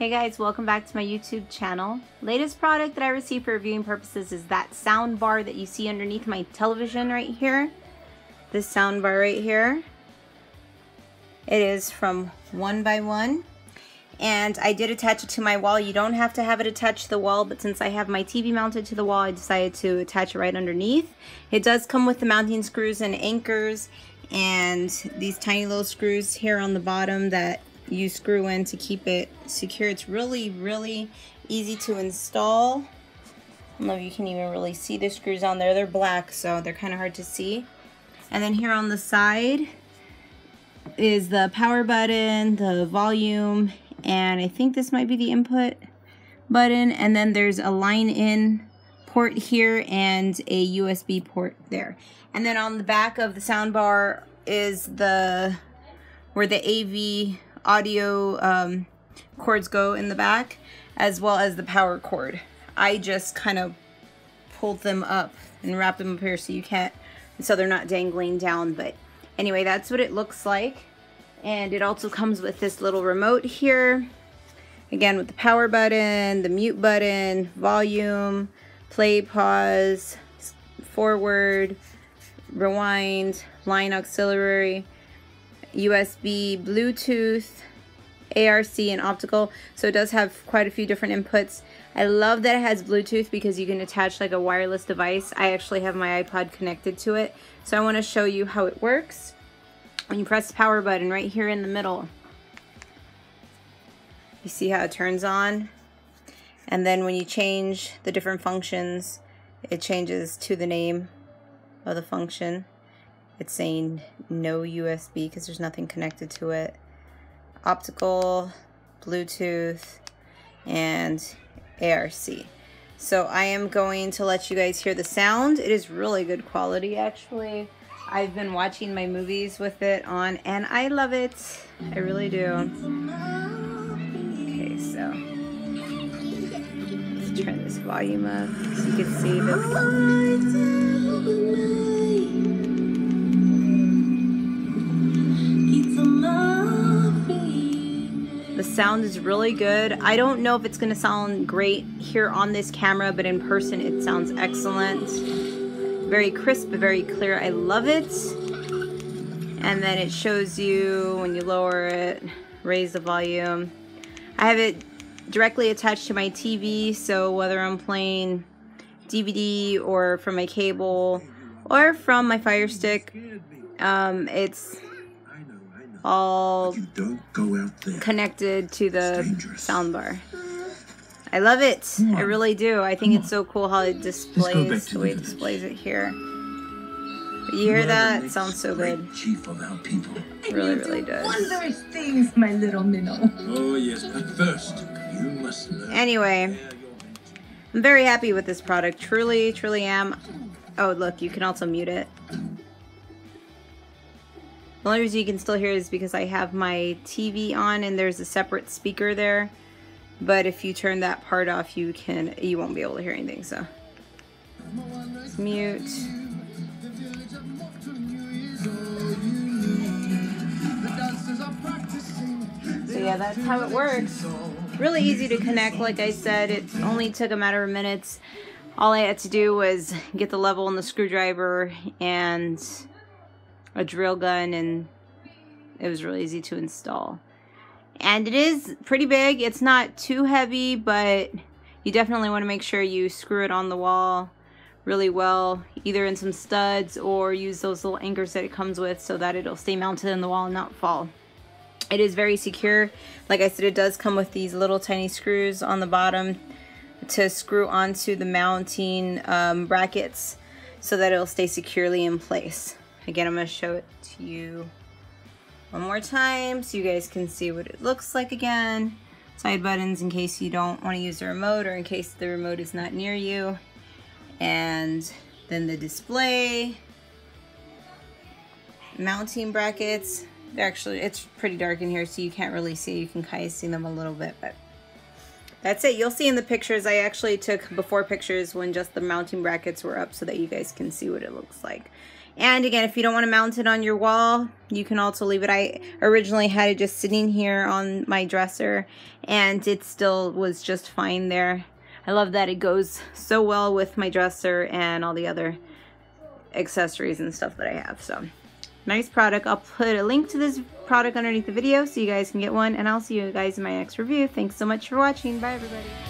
Hey guys, welcome back to my YouTube channel. Latest product that I received for reviewing purposes is that sound bar that you see underneath my television right here. This sound bar right here. It is from 1byone. And I did attach it to my wall. You don't have to have it attached to the wall, but since I have my TV mounted to the wall, I decided to attach it right underneath. It does come with the mounting screws and anchors and these tiny little screws here on the bottom that you screw in to keep it secure. It's really, really easy to install. I don't know if you can even really see the screws on there. They're black, so they're kind of hard to see. And then here on the side is the power button, the volume, and I think this might be the input button. And then there's a line in port here and a USB port there. And then on the back of the soundbar is the where the AV audio um, cords go in the back, as well as the power cord. I just kind of pulled them up and wrapped them up here so you can't, so they're not dangling down. But anyway, that's what it looks like. And it also comes with this little remote here. Again, with the power button, the mute button, volume, play, pause, forward, rewind, line auxiliary, USB, Bluetooth, ARC, and optical. So it does have quite a few different inputs. I love that it has Bluetooth because you can attach like a wireless device. I actually have my iPod connected to it. So I want to show you how it works. When you press the power button right here in the middle, you see how it turns on? And then when you change the different functions, it changes to the name of the function. It's saying no USB because there's nothing connected to it. Optical, Bluetooth, and ARC. So I am going to let you guys hear the sound. It is really good quality actually. I've been watching my movies with it on and I love it. I really do. Okay, so let's turn this volume up so you can see the sound is really good. I don't know if it's going to sound great here on this camera, but in person it sounds excellent. Very crisp, very clear. I love it. And then it shows you when you lower it, raise the volume. I have it directly attached to my TV, so whether I'm playing DVD or from my cable or from my Fire Stick, um, it's all connected to the soundbar. I love it. I really do. I think it's so cool how it displays the way it displays it here. But you hear that? It sounds so good. Chief of our It really, really does. Wondrous things, my little minnow. Oh yes, but first you must learn. Anyway, I'm very happy with this product. Truly, truly am. Oh, look, you can also mute it. The only reason you can still hear is because I have my TV on and there's a separate speaker there. But if you turn that part off, you can you won't be able to hear anything. So mute. So yeah, that's how it works. Really easy to connect. Like I said, it only took a matter of minutes. All I had to do was get the level and the screwdriver and a drill gun and it was really easy to install. And it is pretty big. It's not too heavy, but you definitely want to make sure you screw it on the wall really well, either in some studs or use those little anchors that it comes with so that it'll stay mounted in the wall and not fall. It is very secure. Like I said, it does come with these little tiny screws on the bottom to screw onto the mounting um, brackets so that it'll stay securely in place. Again, I'm going to show it to you one more time so you guys can see what it looks like again. Side buttons in case you don't want to use the remote or in case the remote is not near you. And then the display. Mounting brackets. They're actually, it's pretty dark in here so you can't really see. You can kind of see them a little bit, but that's it. You'll see in the pictures, I actually took before pictures when just the mounting brackets were up so that you guys can see what it looks like. And again, if you don't want to mount it on your wall, you can also leave it. I originally had it just sitting here on my dresser and it still was just fine there. I love that it goes so well with my dresser and all the other accessories and stuff that I have. So nice product. I'll put a link to this product underneath the video so you guys can get one and I'll see you guys in my next review. Thanks so much for watching. Bye everybody.